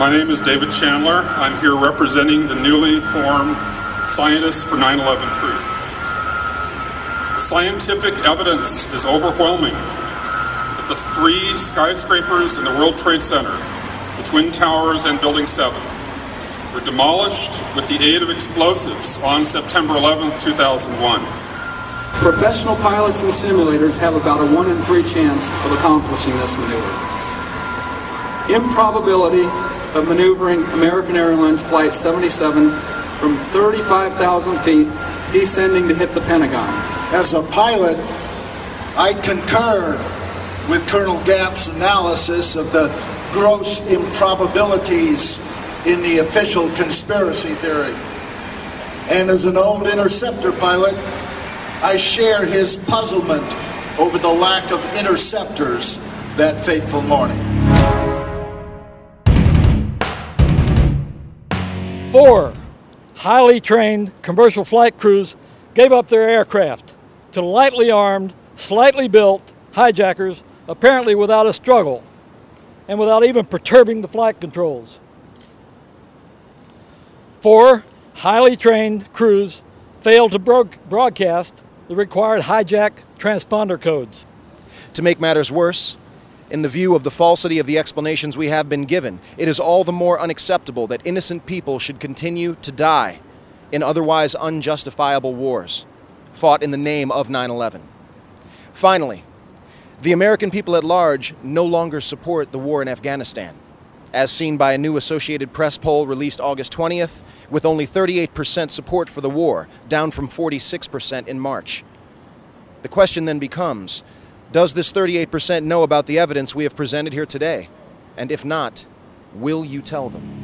My name is David Chandler. I'm here representing the newly formed Scientists for 9 11 Truth. The scientific evidence is overwhelming that the three skyscrapers in the World Trade Center, the Twin Towers and Building 7, were demolished with the aid of explosives on September 11, 2001. Professional pilots and simulators have about a 1 in 3 chance of accomplishing this maneuver. Improbability of maneuvering American Airlines Flight 77 from 35,000 feet descending to hit the Pentagon. As a pilot, I concur with Colonel Gapp's analysis of the gross improbabilities in the official conspiracy theory. And as an old interceptor pilot, I share his puzzlement over the lack of interceptors that fateful morning. Four highly trained commercial flight crews gave up their aircraft to lightly armed, slightly built hijackers, apparently without a struggle and without even perturbing the flight controls. Four highly trained crews failed to broadcast the required hijack transponder codes. To make matters worse, in the view of the falsity of the explanations we have been given, it is all the more unacceptable that innocent people should continue to die in otherwise unjustifiable wars fought in the name of 9 11. Finally, the American people at large no longer support the war in Afghanistan, as seen by a new Associated Press poll released August 20th with only 38% support for the war, down from 46% in March. The question then becomes Does this 38% know about the evidence we have presented here today? And if not, will you tell them?